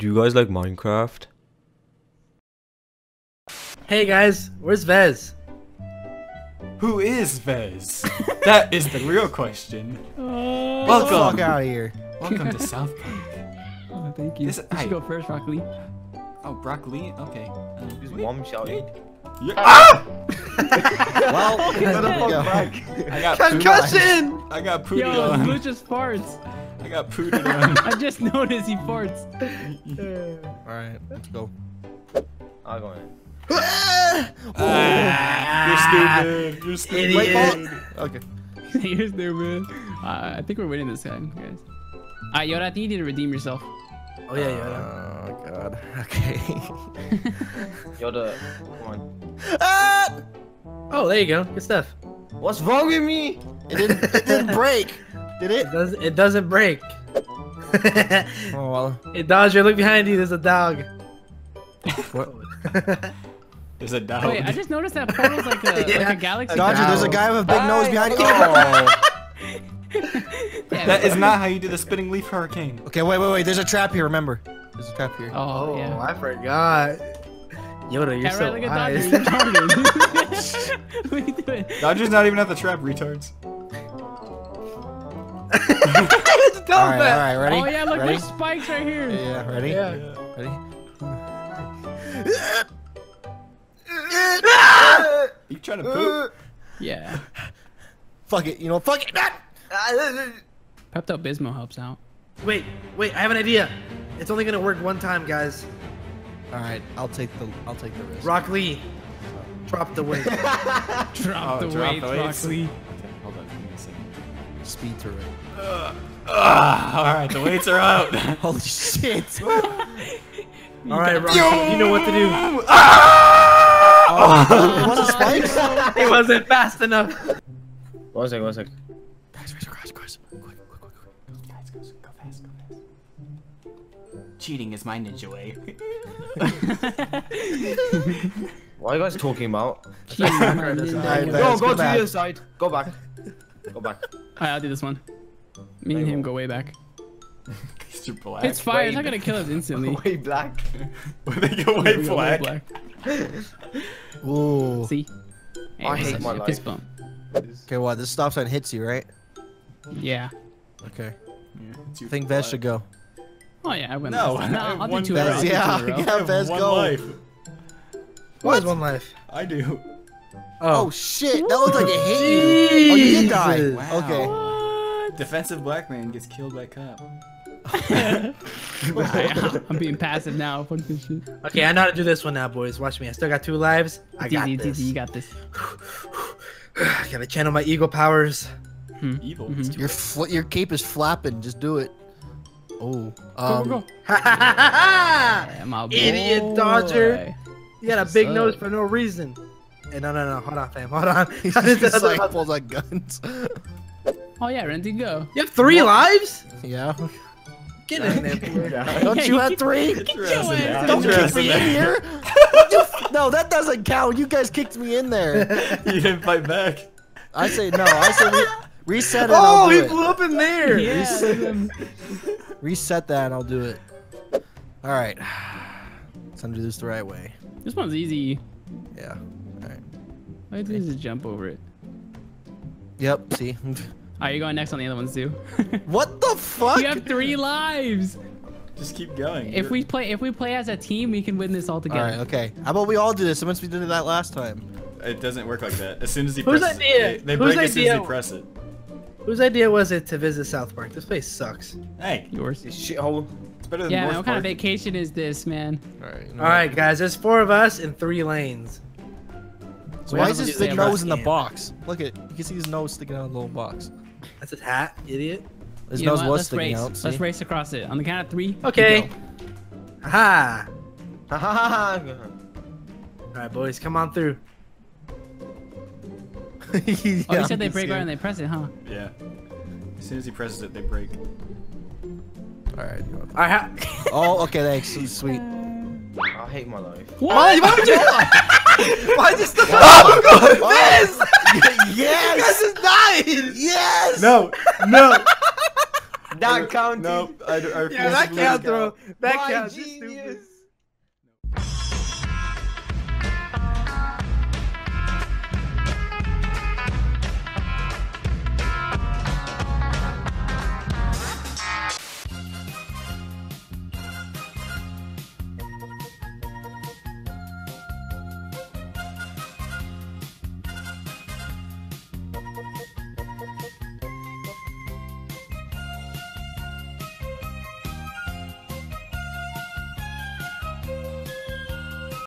Do you guys like Minecraft? Hey guys, where's Vez? Who is Vez? that is the real question. Oh, Welcome. Fuck out of here. Welcome to South Park. oh, thank you. This- you hey. should go first, Rock Lee. Oh, broccoli. Okay. Um, His mom shouted. yeah. Ah! Well, there we go. I got pooted- Concussion! I got pooted Yo, on. Blue just farts. I got pooted on. I just noticed he farts. Alright, let's go. I'll go in. Ah, you're stupid. You're stupid. Idiot. Okay. Here's there, man. Uh, I think we're winning this time, guys. Alright, Yoda, I think you need to redeem yourself. Oh yeah, yeah. Oh god. Okay. Yoda, come on. ah! Oh, there you go. Good stuff. What's wrong with me? It didn't. It didn't break. Did it? It does. It doesn't break. Oh well. hey Dodger, look behind you. There's a dog. What? There's a dog. Oh, wait, I just noticed that portal's like a, like a galaxy. Dodger, there's a guy with a big nose behind you. Oh. Yeah, That is not how you do the spinning leaf hurricane. Okay, wait, wait, wait. There's a trap here. Remember, there's a trap here. Oh, oh yeah. I forgot. Yoda, you're Can't so ride like a Dodger. You're what are you doing? Dodger's not even at the trap, retards. It's dumb, all right, man. all right, ready? Oh yeah, look, ready? there's spikes right here. Yeah, ready? Yeah. Ready? Are You trying to poop? Yeah. Fuck it. You know, fuck it. Pepto Bismol helps out. Wait, wait. I have an idea. It's only gonna work one time, guys. All right, I'll take the. I'll take the risk. Rock Lee, oh. drop the weight. Drop Oh, the drop weight, the weights. Broccoli. Okay, Speed through it. Ah, all right, the weights are out. Holy shit! All right, Rock. You know what to do. Oh, it wasn't spikes. It wasn't fast enough. One sec, one sec. Guys, raise your guys, guys. Quick, quick, quick, quick. Guys, go, go fast, go fast. Cheating is my ninja way. What are you guys talking about? Go, go go to back. the other side. Go back. Go back. Alright, I'll do this one. Me and him go way back. Mr. Black. It's fire. It's not gonna kill us instantly. Way black. they go way We go way black. Ooh. See? Hey, I what's hate my you life. Fist bump. Okay, what? This stop sign hits you, right? Yeah. Okay. Yeah, I think black. Vez should go. Oh yeah, I win. No, this. I no, have I'll do two in a row. Vez, I'll do two yeah, in a row. yeah. I have Vez, one go. life. What is one life? I do. Oh shit! That looked like it hit you. Oh, you did die. Wow. Okay. What? Defensive black man gets killed by cop. Alright, I'm being passive now. Fuck this shit. Okay, I know how to do this one now, boys. Watch me. I still got two lives. I It's got easy, this. easy. You got this. I gotta channel my eagle powers. Evil. Mhm. Your fl- your cape is flapping. Just do it. Oh. Go, Um. go, go. Yeah, Yeah, Idiot Dodger. You got a big up? nose for no reason. Hey, no, no, no. Hold on, fam. Hold on. He's This just like about- pulls out guns. Oh yeah, Renzzi, go. you have three lives? yeah. Get in there, boy. Don't you have three? Get your in Don't kick me in here. What you f- no, that doesn't count. You guys kicked me in there. You didn't fight back. I say no. I say re- reset it. and Oh, I'll do he blew up in there. Yeah. um, Reset that and I'll do it. All right. Let's undo this the right way. this one's easy. Yeah. All right. All I do is just jump over it. Yep. See. Alright, you're going next on the other ones too. what the fuck? you have three lives. Just keep going. If we play, if we play as a team, we can win this all All together. right. Okay. How about we all do this? Since we did that last time. It doesn't work like that. As soon as he Whose presses idea? They, they Whose break as soon as idea? he press it. Whose idea was it to visit South Park? This place sucks. Hey, Yours. This shithole. it's better than Yeah, man. North What kind of vacation is this, man? All right. you know All right, guys. There's four of us in three lanes. What? So why is to his big the nose in the box? Look at. You can see his nose sticking out of the little box. That's his hat, idiot. His You nose was Let's sticking race. out. See? Let's race across it. On the count of three. Okay. go. Ha Ha ha ha ha. All right, boys, come on through. Oh, you said they break right on when they press it, huh? Yeah. As soon as he presses it, they break. All right. you know what? All right. Ha- Oh, okay. Thanks. Sweet. I hate my life. why, why would you? Why just the? Oh, God, Fizz! yes. You guys just died. Yes. No, no. that counted. Nope. I, I refuse Yeah, to that believe counts, it. bro. That My counts. You're genius. stupid.